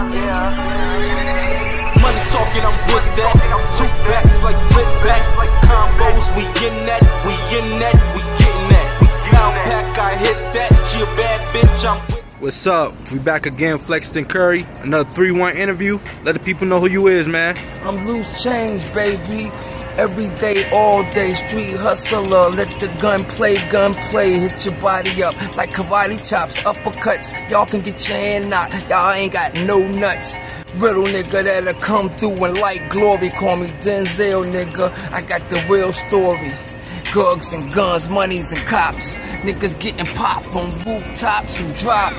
Money talking, I'm with that. Two backs like split back. Like combos, we in that, we in that, we getting that. Now pack, I hit that. She a bad bitch, I'm What's up? We back again, Flexington Curry. Another 3-1 interview. Let the people know who you is, man. I'm Looze Change, baby. Every day, all day, street hustler. Let the gun play, gun play. Hit your body up like karate chops, uppercuts. Y'all can get your hand knocked. Y'all ain't got no nuts. Riddle nigga that'll come through and like glory. Call me Denzel, nigga. I got the real story. Gugs and guns, monies and cops. Niggas getting popped from rooftops who drop.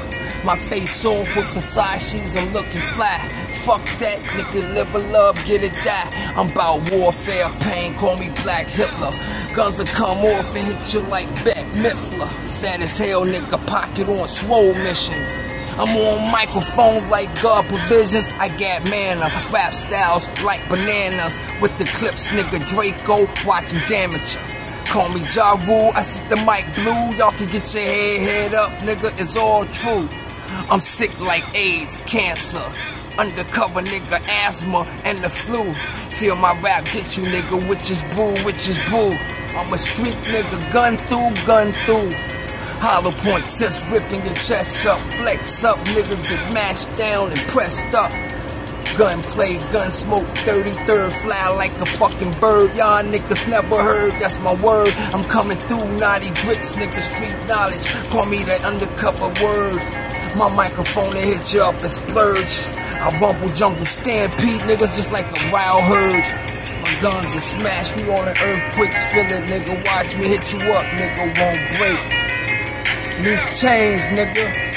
My face on with Versace's, I'm looking. Fuck that, nigga, live a love, get it die. I'm about warfare, pain, call me Black Hitler. Guns will come off and hit you like Beck Miffler. Fat as hell, nigga, pocket on swole missions. I'm on microphone like God provisions. I got mana, rap styles like bananas. With the clips, nigga Draco, watch him damage ya. Call me Ja Rule, I see the mic blue. Y'all can get your head head up, nigga, it's all true. I'm sick like AIDS, cancer. Undercover nigga, asthma, and the flu. Feel my rap get you, nigga, which is brew, which is brew. I'm a street nigga, gun through, gun through. Hollow point tips ripping your chest up, flex up, nigga get mashed down and pressed up. Gunplay, gun smoke, 33rd fly like a fucking bird. Y'all niggas never heard, that's my word. I'm coming through naughty grits, nigga, street knowledge. Call me that undercover word. My microphone to hit you up and splurge. I rumble jungle stampede niggas just like a wild herd. My guns are smashed, we on an earthquakes, feel it, nigga. Watch me hit you up, nigga, won't break. Looze Change, nigga.